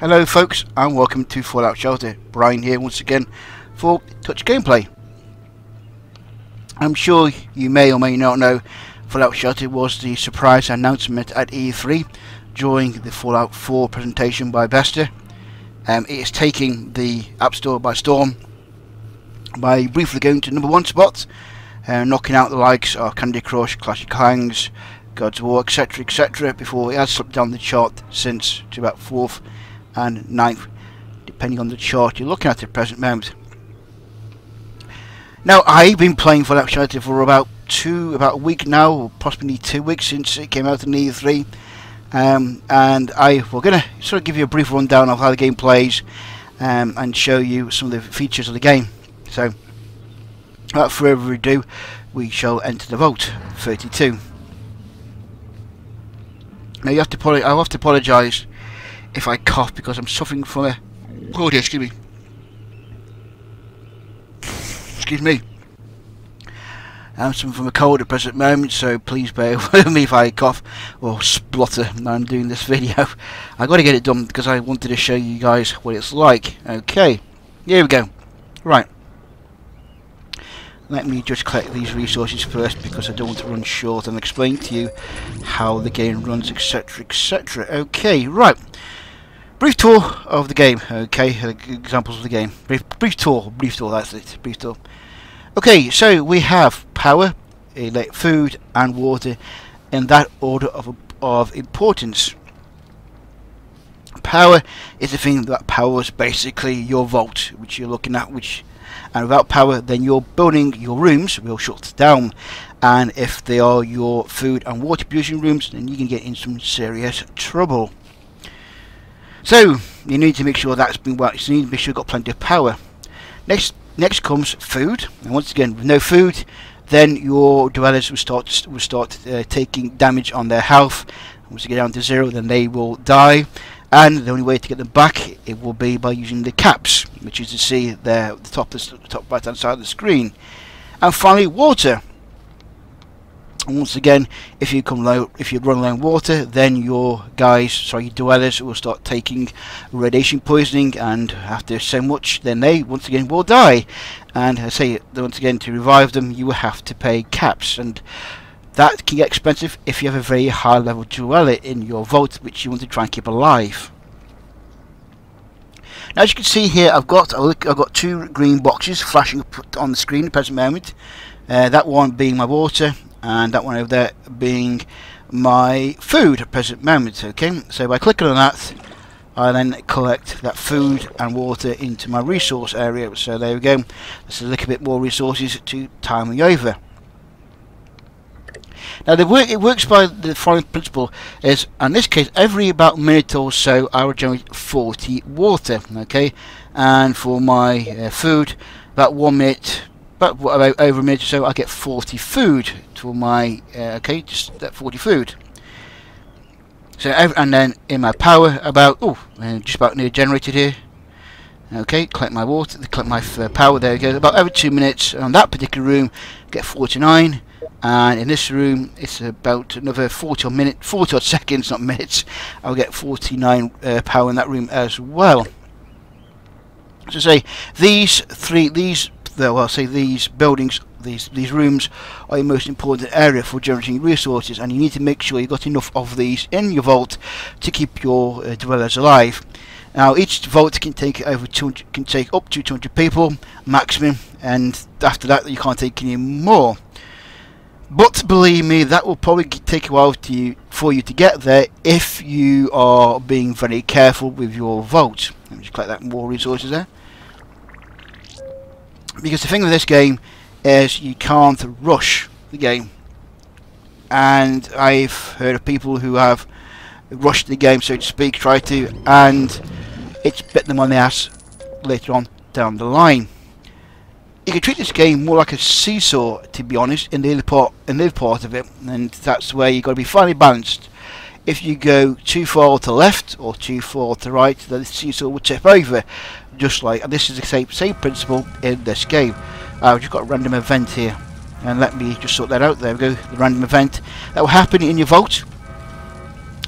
Hello folks and welcome to Fallout Shelter. Brian here once again for Touch Gameplay. I'm sure you may or may not know Fallout Shelter was the surprise announcement at E3 during the Fallout 4 presentation by Bethesda. Um, it is taking the App Store by storm by briefly going to number one spot, uh, knocking out the likes of Candy Crush, Clash of Clans, God's War, etc, etc, before it has slipped down the chart since to about 4th and 9th, depending on the chart you're looking at at present moment. Now, I've been playing Fallout Shelter for about two, about a week now, possibly two weeks since it came out in E3. Um, and I we're going to sort of give you a brief rundown of how the game plays um, and show you some of the features of the game. So, without further ado, we shall enter the vault. 32. Now you have to I'll have to apologise if I cough because I'm suffering from a oh dear, excuse me. Excuse me. I'm suffering from a cold at present moment, so please bear with me if I cough or splutter when I'm doing this video. I got to get it done because I wanted to show you guys what it's like. Okay, here we go. Right. Let me just collect these resources first because I don't want to run short and explain to you how the game runs, etc, etc. Okay, right. Brief tour of the game. Okay, uh, examples of the game. Brief, brief tour, brief tour, that's it. Brief tour. Okay, so we have power, food and water in that order of, of importance. Power is the thing that powers basically your vault, which you're looking at, which and without power then your building your rooms will shut down and if they are your food and water producing rooms then you can get in some serious trouble so you need to make sure that's been worked. You need to make sure you've got plenty of power. Next next comes food. And once again with no food then your dwellers will start will start uh, taking damage on their health. Once they get down to zero then they will die. And the only way to get them back it will be by using the caps which is to see there the top the top right hand side of the screen. And finally water and once again if you come low if you run low on water then your guys sorry dwellers will start taking radiation poisoning and after so much then they once again will die and I say once again to revive them you will have to pay caps and that can get expensive if you have a very high level dweller in your vault which you want to try and keep alive. Now as you can see here I've got I've got two green boxes flashing up on the screen at the present moment. Uh, that one being my water and that one over there being my food at present moment. Okay, so by clicking on that I then collect that food and water into my resource area. So there we go. There's a little bit more resources to time me over. Now the work it works by the following principle is in this case every about minute or so I will generate 40 water okay and for my uh, food about one minute about over a minute or so I get 40 food for my uh, okay just that 40 food. So and then in my power about oh just about near generated here. Okay collect my water collect my uh, power there we about every two minutes on that particular room get 49 and in this room it's about another 40 or minute 40 odd seconds not minutes I'll get 49 uh, power in that room as well. So say these three these well I'll say these buildings these these rooms are the most important area for generating resources and you need to make sure you've got enough of these in your vault to keep your uh, dwellers alive now each vault can take over 200 can take up to 200 people maximum and after that you can't take any more but believe me, that will probably take a while you, for you to get there if you are being very careful with your vault. Let me just collect that more resources there. Because the thing with this game is you can't rush the game. And I've heard of people who have rushed the game, so to speak, try to, and it's bit them on the ass later on down the line you can treat this game more like a seesaw, to be honest, in the other part, in the other part of it, and that's where you've got to be finely balanced. If you go too far to left or too far to right, the seesaw will tip over, just like, and this is the same, same principle in this game. Uh, I've just got a random event here, and let me just sort that out. There we go, the random event that will happen in your vault,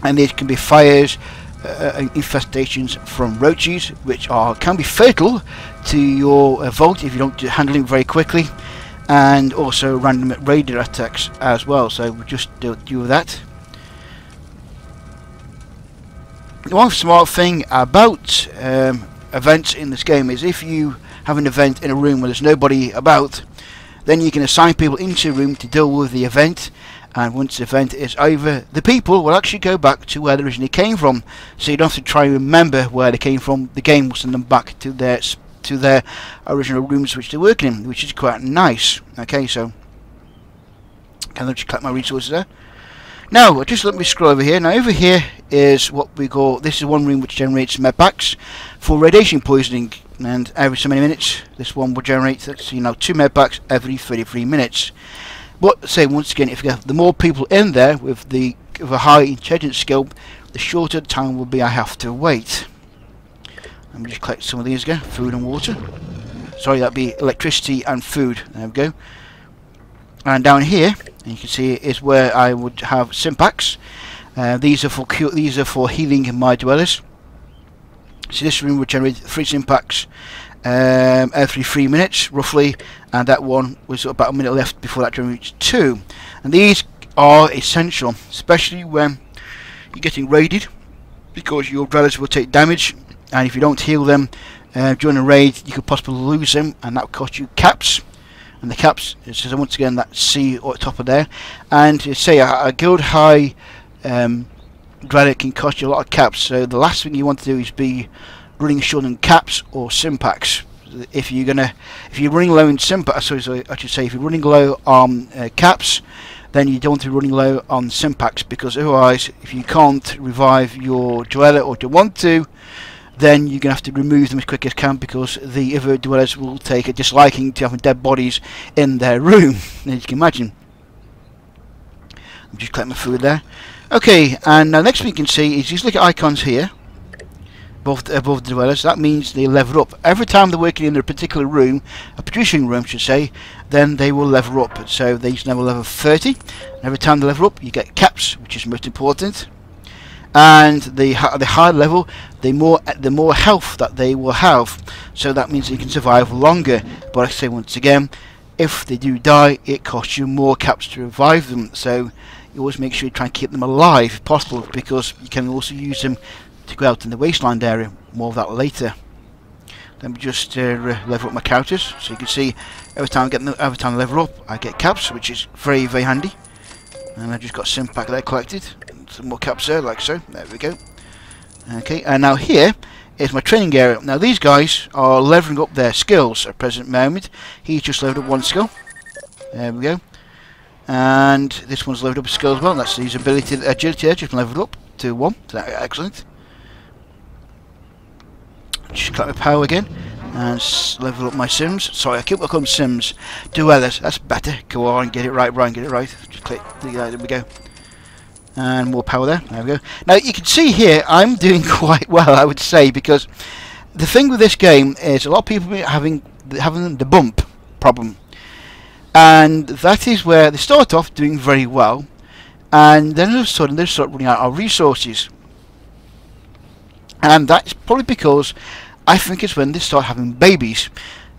and there can be fires, uh, infestations from roaches, which are can be fatal to your uh, vault if you don't handle it very quickly, and also random raider attacks as well. So we'll just deal with that. One smart thing about um, events in this game is if you have an event in a room where there's nobody about, then you can assign people into a room to deal with the event. And once the event is over the people will actually go back to where they originally came from. So you don't have to try and remember where they came from. The game will send them back to their to their original rooms which they're working in which is quite nice. Okay so can I just collect my resources there now just let me scroll over here now over here is what we call this is one room which generates med packs for radiation poisoning and every so many minutes this one will generate you know two med packs every 33 minutes but say once again, if you have the more people in there with the with a high intelligence skill, the shorter time will be I have to wait. Let me just collect some of these again. Food and water. Sorry, that'd be electricity and food. There we go. And down here, you can see is where I would have Stimpaks. Uh, these are for these are for healing my dwellers. So this room would generate three Stimpaks um, every three minutes roughly and that one was about a minute left before that reached two and these are essential especially when you're getting raided because your dwellers will take damage and if you don't heal them uh, during a raid you could possibly lose them and that cost you caps and the caps is once again that C at the top of there and you say a, a guild high um, dweller can cost you a lot of caps so the last thing you want to do is be running short on caps or Stimpaks. If you're gonna, if you're running low in Stimpaks, so I should say, if you're running low on uh, caps, then you don't want to be running low on Stimpaks because otherwise, if you can't revive your dweller or don't want to, then you're going to have to remove them as quick as can because the other dwellers will take a disliking to having dead bodies in their room, as you can imagine. I'm just collecting my food there. Okay, and now next thing you can see is just look at icons here above the, above the dwellers. That means they level up. Every time they're working in a particular room, a producing room should say, then they will level up. So they level level 30. And every time they level up, you get caps, which is most important. And the the higher level, the more the more health that they will have. So that means they can survive longer. But I say once again, if they do die, it costs you more caps to revive them. So you always make sure you try and keep them alive if possible because you can also use them to go out in the wasteland area. More of that later. Let me just uh, level up my characters. So you can see every time I get every time I level up, I get caps, which is very very handy. And I just got Stimpak there collected. Some more caps there, like so. There we go. Okay, and now here is my training area. Now these guys are leveling up their skills at present moment. He's just leveled up one skill. There we go. And this one's leveled up a skill as well. That's his ability, agility there, just leveled up to one. So excellent. Just collect my power again and level up my sims. Sorry, I keep looking sims. Dwellers, that's better. Go on, get it right, Brian, get it right. Just click, uh, there we go. And more power there, there we go. Now you can see here, I'm doing quite well, I would say, because the thing with this game is a lot of people having having the bump problem. And that is where they start off doing very well, and then all of a sudden they start running out of resources and that's probably because I think it's when they start having babies.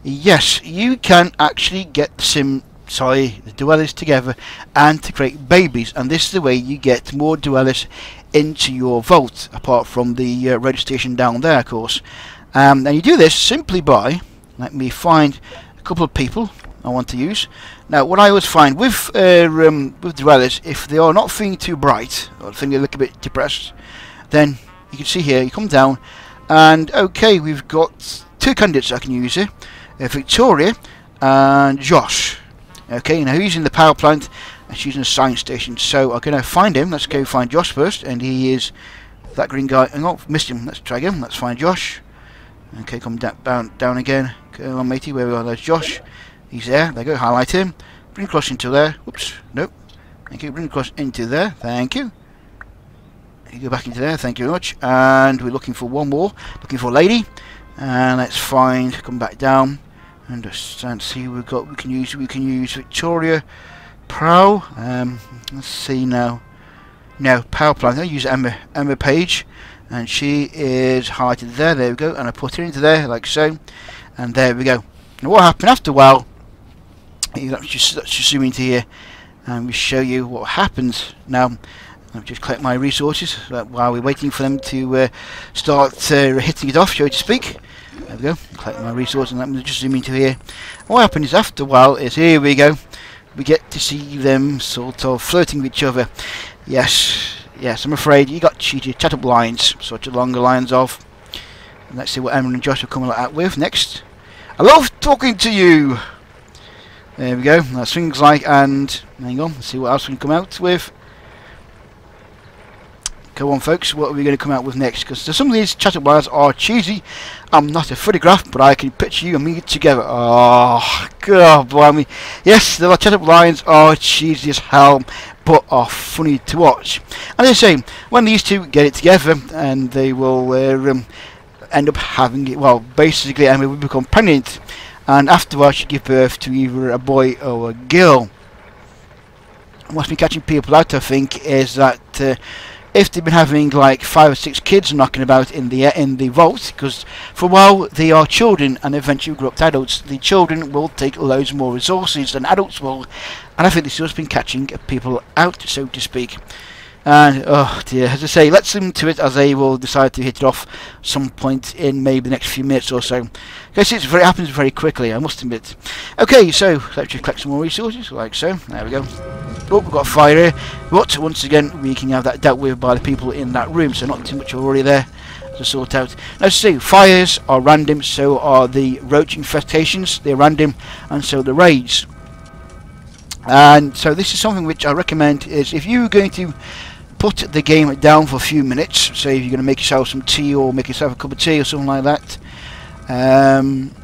Yes, you can actually get the sim, sorry, the dwellers together and to create babies, and this is the way you get more dwellers into your vault, apart from the uh, registration down there, of course. Um, and you do this simply by, let me find a couple of people I want to use. Now, what I always find with uh, um, with dwellers, if they are not feeling too bright or feeling a little bit depressed, then you can see here, you come down, and okay, we've got two candidates I can use here, uh, Victoria and Josh. Okay, now he's in the power plant, and she's in the science station, so I'm going to find him. Let's go find Josh first, and he is that green guy. Oh, on, missed him. Let's try again. Let's find Josh. Okay, come down, down again. Come on, matey, where we are? There's Josh. He's there. There you go. Highlight him. Bring across into there. Whoops. Nope. Thank you. Bring across into there. Thank you you go back into there, thank you very much. And we're looking for one more, looking for a lady. And let's find, come back down and just and see we've got we can use we can use Victoria Prow. Um, let's see now. No, power plant. I use Emma Emma Page. and she is highlighted there there we go and I put her into there like so and there we go now what happened after a while let's just, let's just zoom into here and we show you what happens now I've just collect my resources while we're waiting for them to uh, start uh, hitting it off so to speak there we go. Collect my resources and let me just zoom into here. What happens after a while is here we go. We get to see them sort of flirting with each other. Yes yes I'm afraid you got cheated. Chat up lines sort of longer lines of. Let's see what Emma and Josh are coming out with next. I love talking to you. There we go. That's things like, and hang on, let's see what else we can come out with. Come on, folks, what are we going to come out with next? Because some of these chat wires are cheesy. I'm not a photograph, but I can picture you and me together. Oh, God, blimey. Yes, the chat lines are cheesy as hell, but are funny to watch. And I say, when these two get it together, and they will uh, um, end up having it, well, basically, I mean, we become pregnant and afterwards she give birth to either a boy or a girl. What's been catching people out, I think, is that uh, if they've been having like five or six kids knocking about in the in the vault, because for a while they are children and eventually grow up to adults, the children will take loads more resources than adults will, and I think this has been catching people out, so to speak. And oh dear, as I say, let's listen to it as they will decide to hit it off some point in maybe the next few minutes or so. Because it very, happens very quickly, I must admit. Okay, so let's just collect some more resources, like so. There we go. Oh, we've got fire here. But once again, we can have that dealt with by the people in that room, so not too much already there to sort out. Let's see, fires are random, so are the roach infestations, they're random, and so the raids. And so this is something which I recommend is if you're going to put the game down for a few minutes. Say if you're going to make yourself some tea or make yourself a cup of tea or something like that. Um,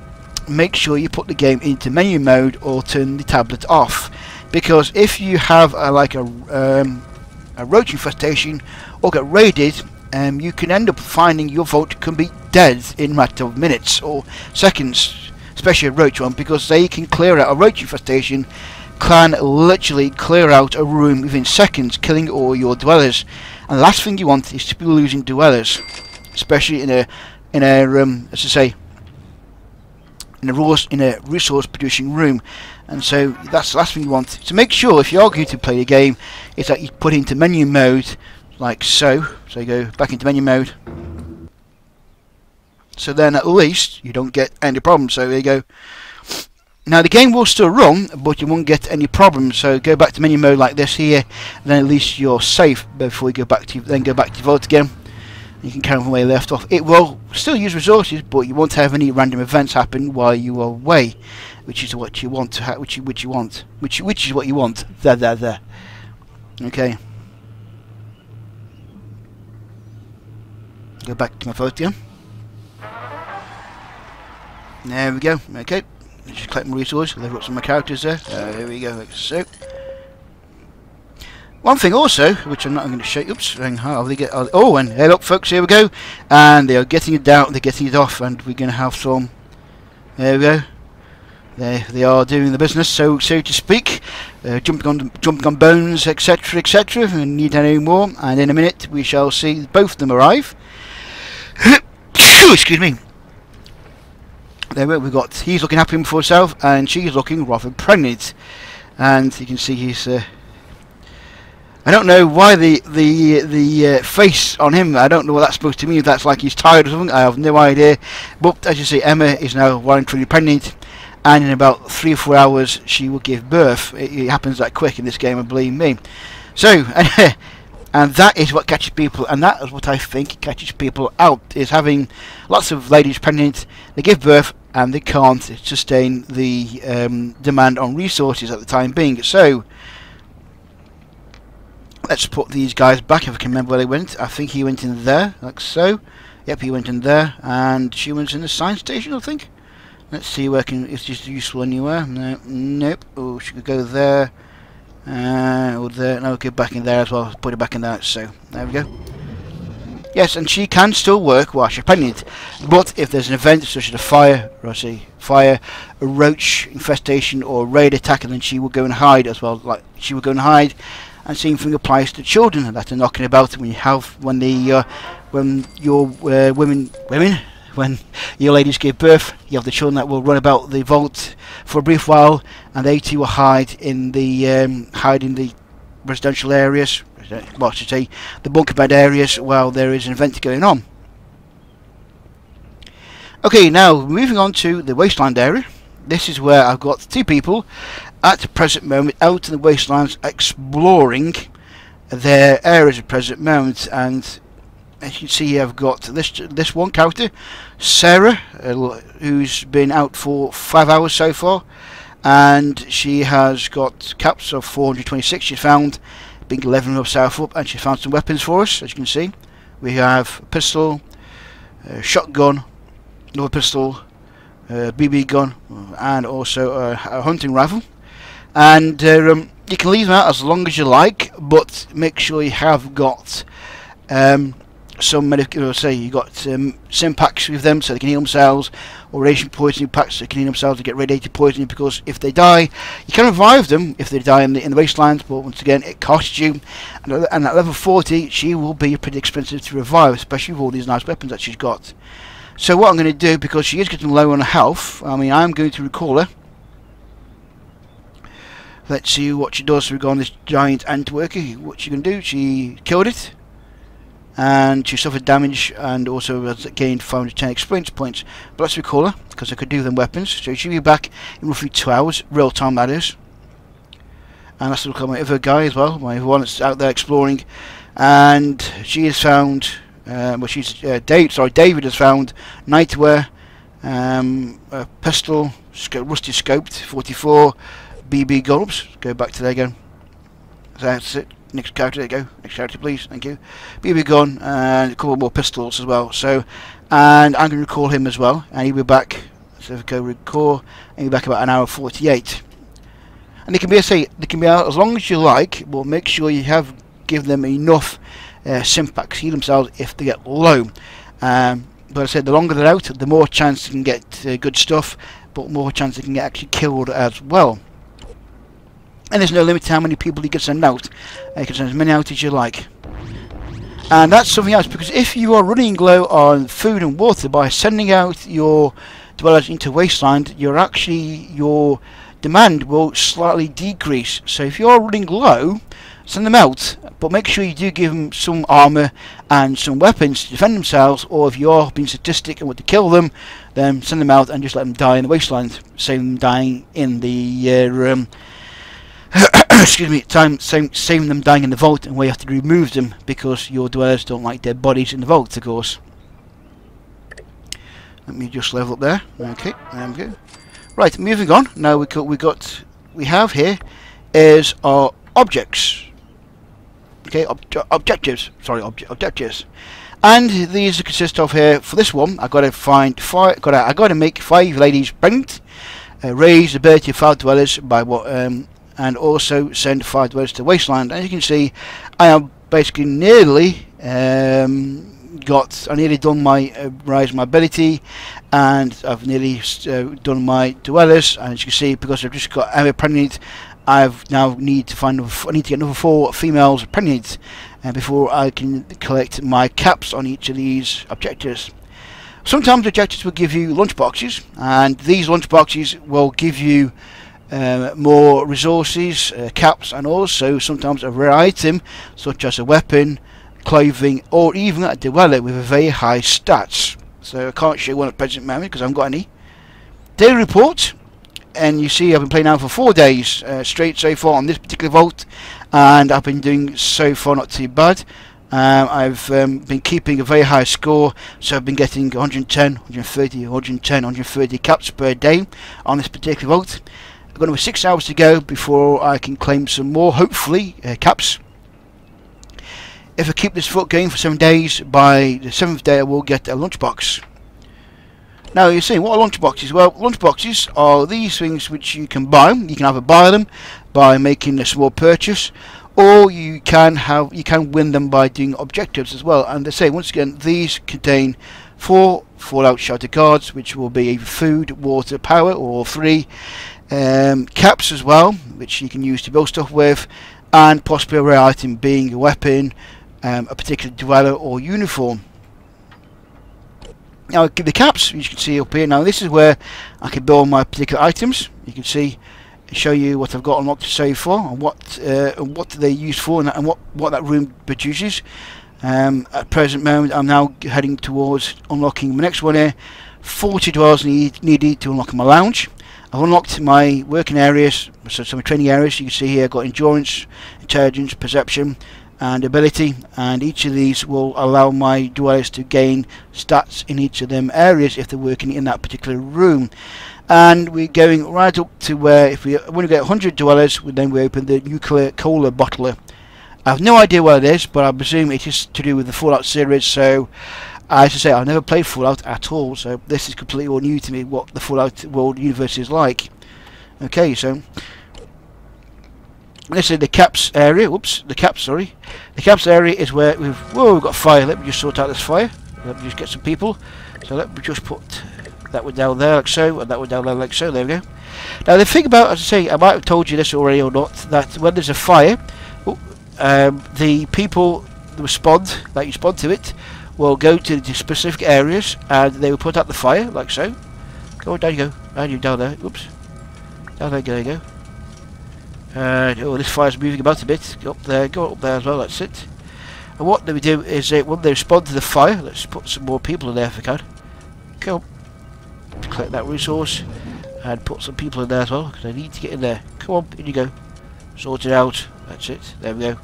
make sure you put the game into menu mode or turn the tablet off. Because if you have a, like a, um, a roach infestation or get raided, um, you can end up finding your vault can be dead in a matter of minutes or seconds, especially a roach one, because they can clear out a roach infestation can literally clear out a room within seconds, killing all your dwellers. And the last thing you want is to be losing dwellers, especially in a in a um, as I say, in a resource in a resource producing room. And so that's the last thing you want. To make sure if you are going to play the game, is that you put into menu mode like so. So you go back into menu mode. So then at least you don't get any problems. So there you go. Now the game will still run, but you won't get any problems. So go back to menu mode like this here, then at least you're safe before you go back to then go back to vault again. You can carry on where you left off. It will still use resources, but you won't have any random events happen while you are away, which is what you want to have. Which you which you want, which which is what you want. There, there, there. Okay. Go back to my photo. again. There we go. Okay just collect more resources, level up some of my characters there. Uh, here we go, like so. One thing also, which I'm not going to show you, oops, how they get, oh, and hey look folks, here we go, and they are getting it down, they're getting it off, and we're going to have some, there we go, they, they are doing the business, so so to speak, uh, jumping on jumping on bones, etc., etc., and need any more, and in a minute we shall see both of them arrive. Excuse me there we've got he's looking happy for himself and she's looking rather pregnant. And you can see he's uh, I don't know why the the the uh, face on him I don't know what that's supposed to mean if that's like he's tired or something I have no idea. But as you see Emma is now truly pregnant and in about three or four hours she will give birth. It, it happens that quick in this game and believe me. So and that is what catches people and that is what I think catches people out is having lots of ladies pregnant they give birth and they can't sustain the um, demand on resources at the time being so let's put these guys back if I can remember where they went I think he went in there like so yep he went in there and she went in the science station I think let's see where can if she's useful anywhere no nope oh she could go there uh, or there. No, get back in there as well. Put it back in there. So there we go. Yes, and she can still work while she's pregnant. But if there's an event such as a fire, say fire, a roach infestation, or raid attack, then she will go and hide as well. Like she will go and hide. And same thing applies to children that are knocking about when you have when the uh, when your uh, women women when your ladies give birth, you have the children that will run about the vault for a brief while, and they too will hide in the um, hide in the residential areas, well, I should say, the bunker bed areas while there is an event going on. Okay, now moving on to the wasteland area. This is where I've got two people at the present moment out in the wastelands exploring their areas at present moment and as you can see I've got this this one character Sarah uh, who's been out for five hours so far and she has got caps of 426 she's found being 11 of south up and she found some weapons for us as you can see. We have a pistol a shotgun another pistol a BB gun and also a, a hunting rifle. And uh, um, you can leave them out as long as you like but make sure you have got um, some medical, say you got um, Stimpaks with them so they can heal themselves, or radiation poisoning packs so they can heal themselves to get radiation poisoning because if they die, you can revive them if they die in the in the wastelands, but once again it costs you. And, and at level 40, she will be pretty expensive to revive, especially with all these nice weapons that she's got. So what I'm going to do, because she is getting low on health, I mean I'm going to recall her. Let's see what she does regarding this giant ant worker. What she can do, she killed it and she suffered damage and also gained 510 experience points. But let's recall her, because I could do them weapons. So she'll be back in roughly two hours, real time that is. And let's look at my other guy as well, my one that's out there exploring. And she has found, uh, well she's, uh, Dave, sorry, David has found nightwear, um, a pistol, sc rusty scoped, 44, BB guns. Go back to there again. That's it next character, there you go, next character please, thank you. BB gun and a couple more pistols as well, so, and I'm going to recall him as well, and he'll be back, so if we go recall, he'll be back about an hour 48. And they can be, I say, they can be out as long as you like, but make sure you have give them enough uh, Stimpaks, heal themselves if they get low. Um, but I said the longer they're out, the more chance they can get uh, good stuff, but more chance they can get actually killed as well and there's no limit to how many people you can send out. You can send as many out as you like. And that's something else, because if you are running low on food and water by sending out your dwellers into wasteland, you're actually, your demand will slightly decrease. So if you're running low, send them out, but make sure you do give them some armour and some weapons to defend themselves, or if you're being sadistic and want to kill them, then send them out and just let them die in the wasteland, save them dying in the uh, um, excuse me, time same, saving them dying in the vault and where you have to remove them because your dwellers don't like dead bodies in the vault, of course. Let me just level up there. Okay, there we go. Right, moving on. Now we got we got we have here is our objects. Okay, ob objectives. Sorry, ob objectives. And these consist of here for this one. I got to find five. Got I got to make five ladies pregnant. Uh, raise the ability of five dwellers by what um, and also send five dwellers to Wasteland. As you can see, I am basically nearly um, got, I nearly done my uh, rise my ability, and I've nearly uh, done my dwellers. And as you can see, because I've just got pregnant, I've now need to find I need to get another four females pregnant, uh, before I can collect my caps on each of these objectives. Sometimes objectives will give you lunchboxes, and these lunchboxes will give you um, more resources, uh, caps, and also sometimes a rare item such as a weapon, clothing, or even a dweller with a very high stats. So I can't show one at present moment because I haven't got any. Daily report, and you see I've been playing now for four days uh, straight so far on this particular vault, and I've been doing so far not too bad. Um, I've um, been keeping a very high score, so I've been getting 110, 130, 110, 130 caps per day on this particular vault. I've got another six hours to go before I can claim some more, hopefully, uh, caps. If I keep this foot going for seven days, by the seventh day I will get a lunchbox. Now you're saying, what are lunchboxes? Well, lunchboxes are these things which you can buy. You can either buy them by making a small purchase, or you can have you can win them by doing objectives as well. And they say once again, these contain four Fallout Shelter cards, which will be food, water, power, or three um, caps as well, which you can use to build stuff with, and possibly a rare item being a weapon, um, a particular dweller or uniform. Now the caps, you can see up here. Now this is where I can build my particular items. You can see, show you what I've got unlocked so far, and what uh, and what they're used for, and, and, what what that room produces. Um, at present moment, I'm now heading towards unlocking my next one here. 40 dwellers need, needed to unlock my lounge. I've unlocked my working areas, so some training areas. You can see here I've got endurance, intelligence, perception, and ability and each of these will allow my dwellers to gain stats in each of them areas if they're working in that particular room and we're going right up to where if we want to get 100 dwellers then we open the Nuka-Cola bottler I have no idea what it is but I presume it is to do with the Fallout series so I say I've never played Fallout at all so this is completely all new to me what the Fallout world universe is like okay so this is the caps area. Whoops, the caps. Sorry, the caps area is where we've. Whoa, we've got fire. Let me just sort out this fire. Let me just get some people. So let me just put that one down there like so, and that one down there like so. There we go. Now the thing about, as I say, I might have told you this already or not, that when there's a fire, oh, um, the people respond, that you respond to it, will go to the specific areas and they will put out the fire like so. Go on, down you go. Down you down there. Oops. Down there, there you go. Uh, oh, this fire's moving about a bit. Go up there, go up there as well, that's it. And what we do is, when they respond to the fire, let's put some more people in there if we can. Go. Collect that resource. And put some people in there as well, because I need to get in there. Come on, in you go. Sort it out. That's it. There we go.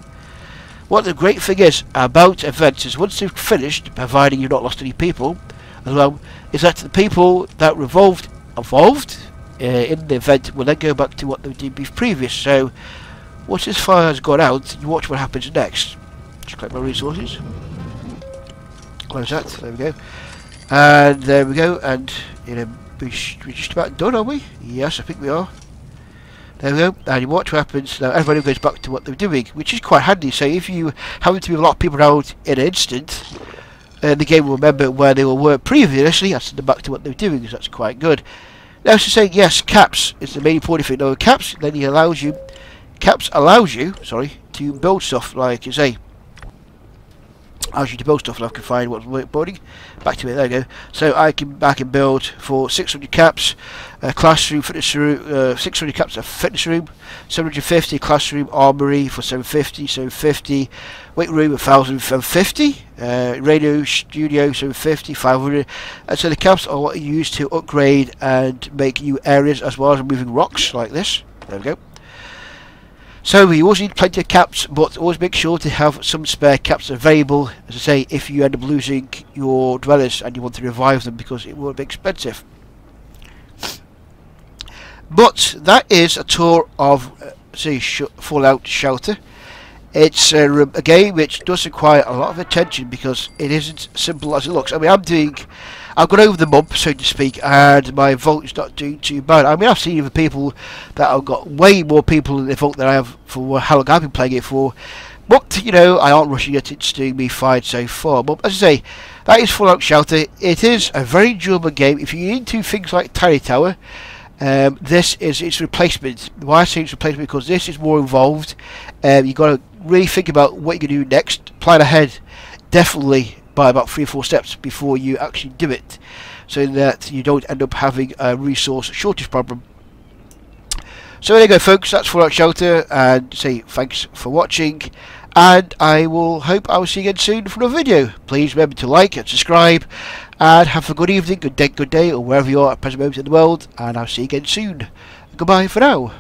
What the great thing is about events is once they've finished, providing you've not lost any people, as well, is that the people that revolved, evolved, uh, in the event will then go back to what they did previous. So once this fire has gone out, you watch what happens next. Just collect my resources. Close that. There we go. And there we go. And you know, we're just about done, are we? Yes, I think we are. There we go. And you watch what happens. Now everybody goes back to what they're doing, which is quite handy. So if you happen to be a lot of people around in an instant, uh, the game will remember where they were previously and send them back to what they were doing, so that's quite good. Now to say yes, caps is the main important thing. No, caps then he allows you, caps allows you, sorry, to build stuff like you say. Allows you build stuff like I can find what's building. Back to it. There we go. So I can I can build for 600 caps, a classroom, fitness room, uh, 600 caps, a fitness room, 750 classroom, armory for 750, 750, weight room 1050, uh, radio studio 750, 500. And so the caps are what you use to upgrade and make new areas as well as moving rocks like this. There we go. So you always need plenty of caps, but always make sure to have some spare caps available, as I say, if you end up losing your dwellers and you want to revive them because it will be expensive. But that is a tour of, uh, say, sh Fallout Shelter. It's a, a, game which does require a lot of attention because it isn't simple as it looks. I mean, I'm doing, I've got over the bump, so to speak, and my is not doing too bad. I mean, I've seen other people that have got way more people in the vault than I have for how long I've been playing it for. But, you know, I aren't rushing it, it's doing me fine so far. But, as I say, that is Fallout Shelter. It is a very enjoyable game. If you're into things like Tiny Tower, um, this is its replacement. Why I say it's replacement because this is more involved. Um, you've got to really think about what you're going to do next. Plan ahead, definitely by about three or four steps before you actually do it, so that you don't end up having a resource shortage problem. So there you go, folks. That's Fallout Shelter, and say thanks for watching. And I will hope I will see you again soon for another video. Please remember to like and subscribe. And have a good evening, good day, good day, or wherever you are at present moment in the world. And I'll see you again soon. Goodbye for now.